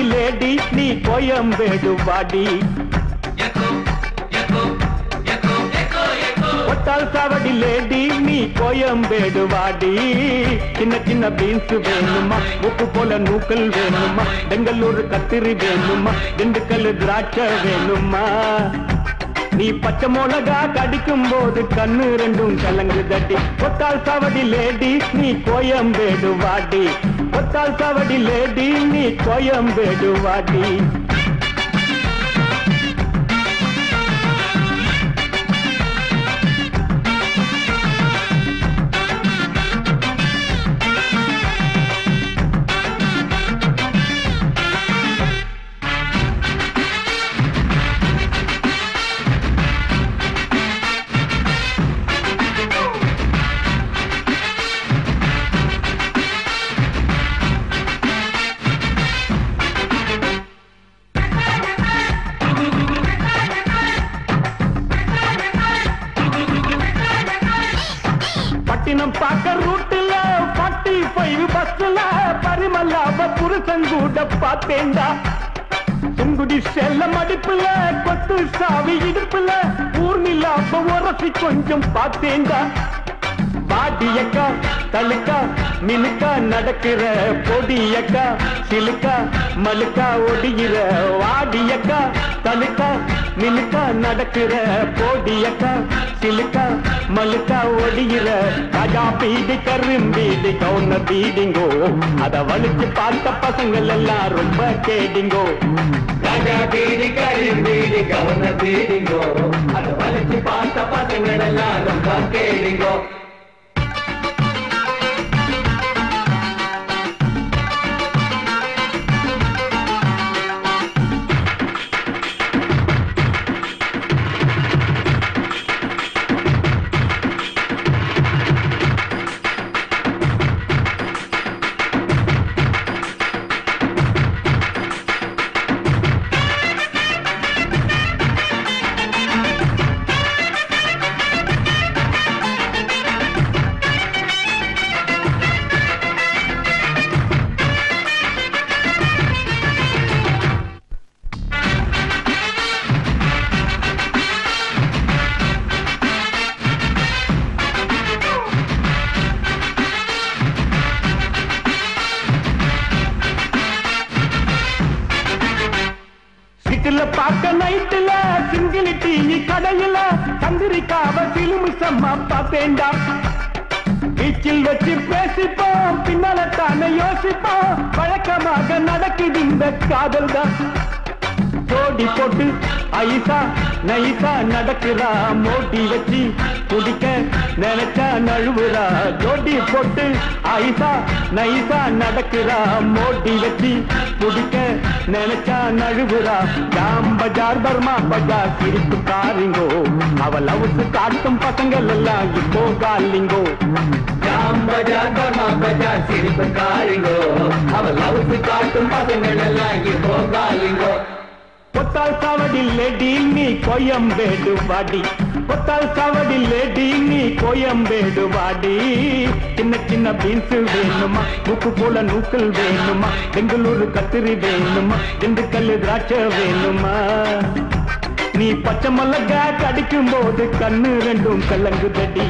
சாவடி லேடி நீ கோயம்பேடு வாடி ஒட்டால் சாவடி லேடி நீ கோயம்பேடு வாடி சின்ன சின்ன பீன்ஸ் வேணுமா? உப்பு போல நூக்கல் வேணுமா? பெங்களூர் கத்திரி வேணுமா? திண்டுக்கல் திராட்சை வேணுமா? நீ பச்சை மிளகா கடிக்கும் போது கண்ணு ரெண்டும் கலங்கு தட்டி. ஒத்தால் சவடி லேடி நீ கோயம்பேடு வாடி. ஒத்தால் சவடி லேடி நீ கோயம்பேடு வாடி. பட்டினம் பார்க்க ரூட்டுல ஃபார்ட்டி ஃபைவ் பஸ்ல பரிமல்லாவ புருஷன் கூட பார்த்தேன்டா. சுங்குடி செல்ல மடிப்புல கொத்து சாவி இடுப்புல ஊர்நிலாப்ப உரசி கொஞ்சம் பார்த்தேண்டா பாட்டியக்கா தலுக்கா மினுக்கா நடக்கிற பொடியக்கா சிலுக்கா மலுக்கா ஒடிகிற வாடியக்கா தலுக்கா மினுக்கா நடக்கிற பொடியக்கா சிலுக்கா மலுக்கா ஒடிகிற ராஜா பீடி கரும்பீடி கவுன பீடிங்கோ அத வலிச்சு பார்த்த பசங்கள் எல்லாம் ரொம்ப கேடிங்கோ. ராஜா பீடி கரும்பீடி கவுன பீடிங்கோ வீட்டுல பார்க்க நைட்டுல சிங்கிலி டீ கடையில சந்திரிக்காவ சிலுமு சம்மா பார்த்தேண்டா பீச்சில் வச்சு பேசிப்போம் பின்னால தானே யோசிப்போம் வழக்கமாக நடக்குது இந்த காதல் தான் ஜோடி போட்டு ஐசா நைசா நடக்கிறா மோட்டி வச்சு குடிக்க நினைச்சா நழுவுறா. ஜோடி போட்டு ஐசா நைசா நடக்கிறா மோட்டி வச்சு குடிக்க நினைச்சா நழுவுறா. ஜாம் பஜார் பர்மா பஜார் சிரிப்பு காரிங்கோ அவள் அவுத்து காட்டும் பசங்கள் எல்லாம் இப்போ காலிங்கோ. ஜாம் பஜார் பர்மா பஜார் சிரிப்பு காரிங்கோ அவள் அவுத்து காட்டும் பசங்கள் எல்லாம் இப்போ காலிங்கோ. பொத்தால் சாவடி லேடி நீ கோயம்பேடு வாடி பொத்தால் சாவடி லேடி நீ கோயம்பேடு வாடி சின்ன சின்ன பீன்ஸ் வேணுமா? உப்பு போல நூக்கல் வேணுமா? பெங்களூரு கத்திரி வேணுமா? திண்டுக்கல் திராட்சை வேணுமா? நீ பச்சை மிளகா கடிக்கும் போது கண்ணு ரெண்டும் கலங்குதடி.